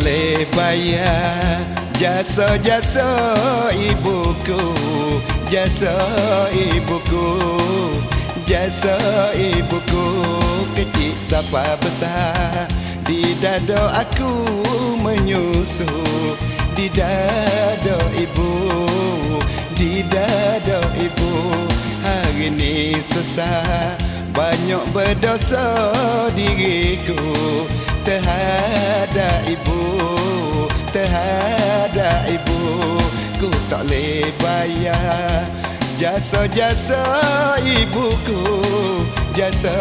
boleh bayar. Jasa-jasa ibuku Jasa ibuku Jasa ibuku Kecil sampai besar. Di dada aku menyusu Di dada ibu Di dada ibu Hari ini sesat Banyak berdosa diriku boleh bayar. Jasa-jasa ibuku Jasa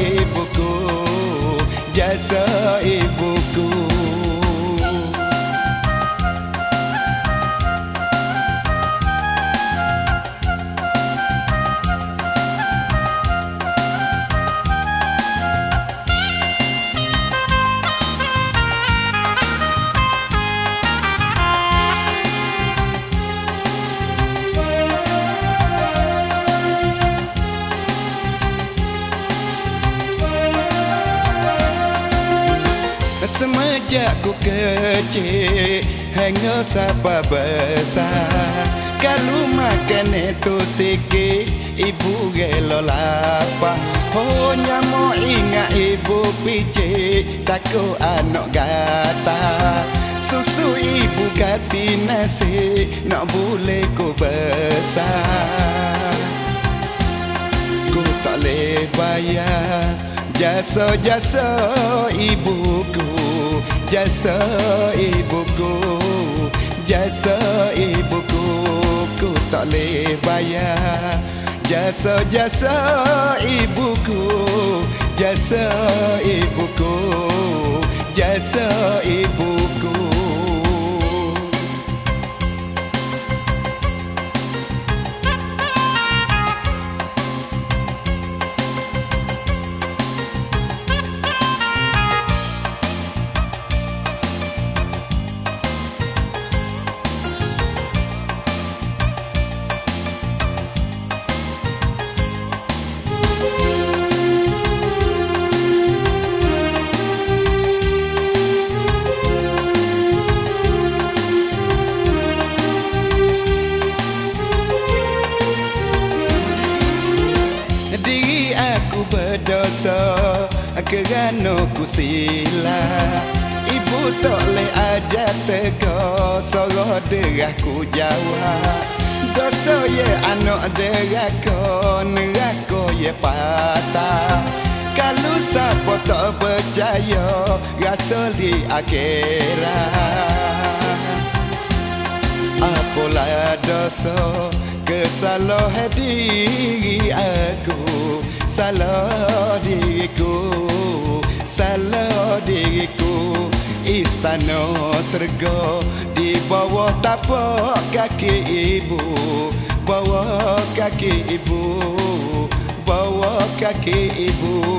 ibuku Jasa ibuku Semenjak ku kecil Hingga sampai besar. Kalau makan itu sikit Ibu gelo lapar. Oh nyamuk ingat ibu pijik Takut anak gata Susu ibu ganti nasi Nak boleh ku besar. Ku tak boleh bayar Jasa-jasa ibuku Jasa ibuku Jasa ibuku Ku tak boleh bayar. Jasa-jasa ibuku Jasa ibuku Jasa ibuku kerana ku silap Ibu tak boleh ajar tega Sorok derah ku jawab Dosa ye anak deraka Neraka ye patah. Kalau siapa tak percaya Rasa di akhirat. Apalah dosa kesalahan diri aku Salah diriku Salah diriku. Istana serga Di bawah tapak kaki ibu Bawah kaki ibu Bawah kaki ibu